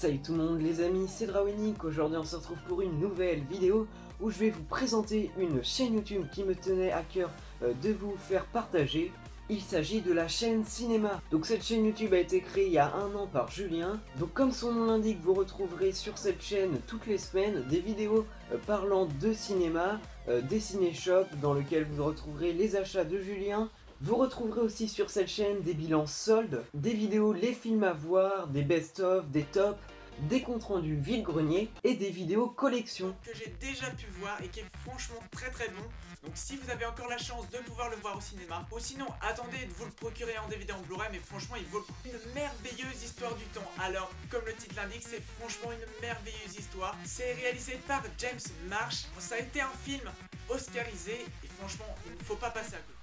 Salut tout le monde les amis, c'est Drawenic, aujourd'hui on se retrouve pour une nouvelle vidéo où je vais vous présenter une chaîne YouTube qui me tenait à cœur euh, de vous faire partager. Il s'agit de la chaîne Cinéma. Donc cette chaîne YouTube a été créée il y a un an par Julien. Donc comme son nom l'indique, vous retrouverez sur cette chaîne toutes les semaines des vidéos euh, parlant de cinéma, euh, des ciné-shops dans lesquels vous retrouverez les achats de Julien, vous retrouverez aussi sur cette chaîne des bilans soldes, des vidéos les films à voir, des best-of, des tops, des comptes rendus vide-grenier et des vidéos collection. Que j'ai déjà pu voir et qui est franchement très très bon. Donc si vous avez encore la chance de pouvoir le voir au cinéma, ou sinon attendez de vous le procurer en DVD en Blu-ray, mais franchement il vaut une merveilleuse histoire du temps. Alors comme le titre l'indique, c'est franchement une merveilleuse histoire. C'est réalisé par James Marsh. Ça a été un film oscarisé et franchement il ne faut pas passer à côté.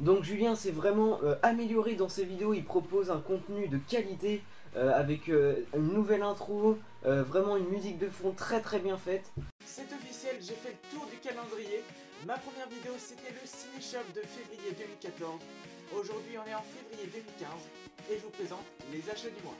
Donc Julien s'est vraiment euh, amélioré dans ses vidéos, il propose un contenu de qualité avec euh, une nouvelle intro, vraiment une musique de fond très très bien faite. C'est officiel, j'ai fait le tour du calendrier. Ma première vidéo c'était le Ciné de février 2014. Aujourd'hui on est en février 2015 et je vous présente les achats du mois.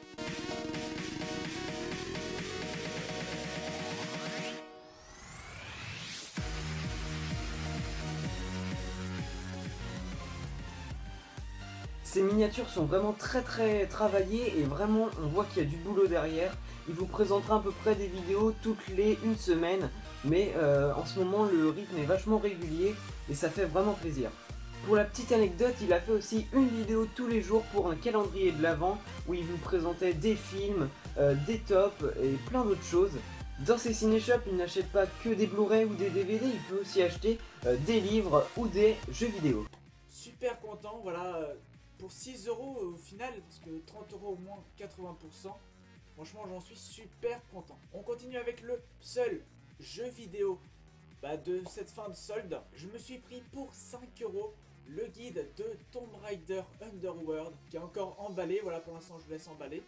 Ces miniatures sont vraiment très très travaillées et vraiment on voit qu'il y a du boulot derrière. Il vous présentera à peu près des vidéos toutes les une semaine, mais euh, en ce moment le rythme est vachement régulier et ça fait vraiment plaisir. Pour la petite anecdote, il a fait aussi une vidéo tous les jours pour un calendrier de l'Avent où il vous présentait des films, euh, des tops et plein d'autres choses. Dans ses ciné-shops, il n'achète pas que des Blu-ray ou des DVD, il peut aussi acheter euh, des livres ou des jeux vidéo. Super content, voilà, pour 6 euros au final, parce que 30 euros au moins 80%, franchement j'en suis super content. On continue avec le seul jeu vidéo bah, de cette fin de solde. Je me suis pris pour 5 euros le guide de Tomb Raider Underworld qui est encore emballé. Voilà, pour l'instant je vous laisse emballer.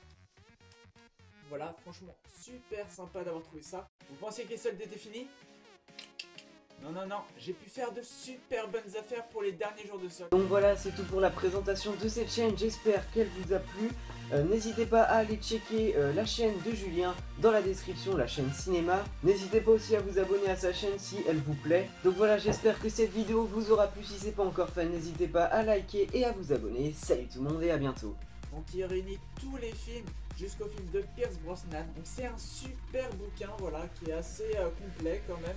Voilà, franchement super sympa d'avoir trouvé ça. Vous pensiez que les soldes étaient finis? Non, non, non, j'ai pu faire de super bonnes affaires pour les derniers jours de solde. Donc voilà, c'est tout pour la présentation de cette chaîne, j'espère qu'elle vous a plu. Euh, n'hésitez pas à aller checker euh, la chaîne de Julien dans la description, la chaîne cinéma. N'hésitez pas aussi à vous abonner à sa chaîne si elle vous plaît. Donc voilà, j'espère que cette vidéo vous aura plu. Si c'est pas encore fait, n'hésitez pas à liker et à vous abonner. Salut tout le monde et à bientôt. Donc il réunit tous les films jusqu'au film de Pierce Brosnan. Donc c'est un super bouquin, voilà, qui est assez euh, complet quand même.